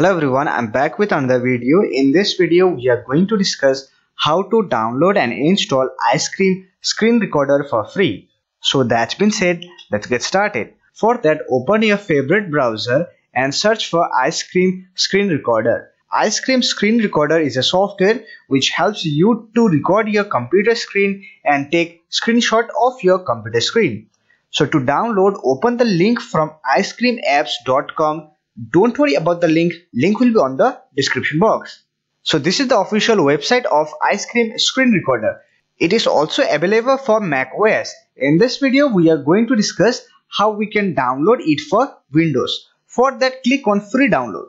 Hello everyone, I'm back with another video. In this video, we are going to discuss how to download and install Icecream screen recorder for free. So that's been said, let's get started. For that, open your favorite browser and search for Icecream screen recorder. Icecream screen recorder is a software which helps you to record your computer screen and take screenshot of your computer screen. So to download, open the link from icecreamapps.com don't worry about the link. Link will be on the description box. So this is the official website of Icecream screen recorder. It is also available for mac os in this video we are going to discuss how we can download it for windows. For that click on free download.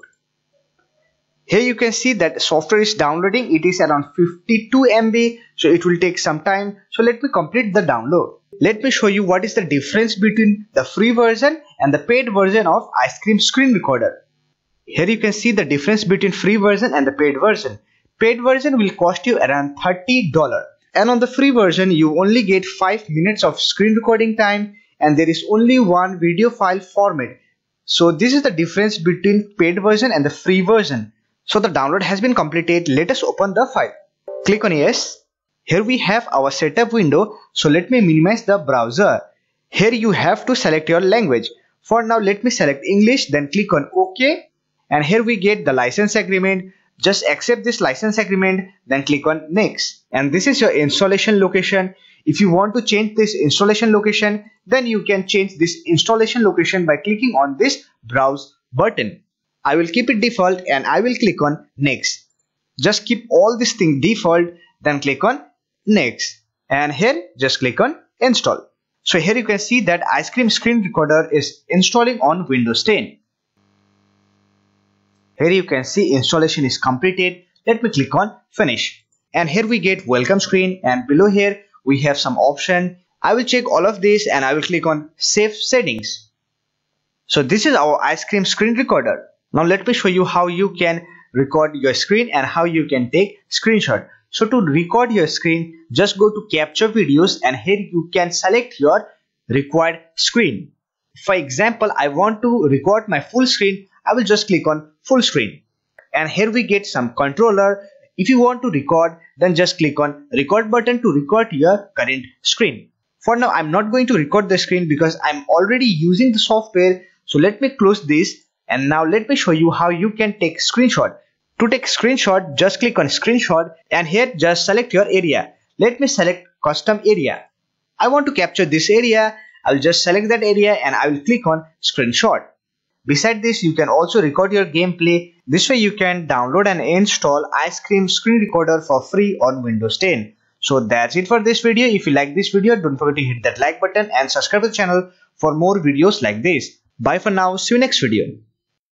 Here you can see that software is downloading. It is around 52 mb so it will take some time. So let me complete the download let me show you what is the difference between the free version and the paid version of Icecream screen recorder. Here you can see the difference between free version and the paid version. Paid version will cost you around $30 and on the free version you only get 5 minutes of screen recording time and there is only one video file format. So this is the difference between paid version and the free version. So the download has been completed. Let us open the file. Click on yes. Here we have our setup window. So let me minimize the browser. Here you have to select your language. For now, let me select English, then click on OK. And here we get the license agreement. Just accept this license agreement, then click on Next. And this is your installation location. If you want to change this installation location, then you can change this installation location by clicking on this Browse button. I will keep it default and I will click on Next. Just keep all this thing default, then click on Next. And here, just click on Install. So here you can see that Icecream screen recorder is installing on Windows 10. Here you can see installation is completed. Let me click on finish. And here we get welcome screen and below here we have some option. I will check all of these and I will click on save settings. So this is our Icecream screen recorder. Now let me show you how you can record your screen and how you can take screenshot. So to record your screen, just go to capture videos and here you can select your required screen. For example, I want to record my full screen. I will just click on full screen. And here we get some controller. If you want to record, then just click on record button to record your current screen. For now, I'm not going to record the screen because I'm already using the software. So let me close this and now let me show you how you can take screenshot. To take screenshot, just click on screenshot and here just select your area. Let me select custom area. I want to capture this area. I'll just select that area and I will click on screenshot. Beside this, you can also record your gameplay. This way you can download and install Icecream Screen Recorder for free on Windows 10. So that's it for this video. If you like this video, don't forget to hit that like button and subscribe to the channel for more videos like this. Bye for now. See you next video.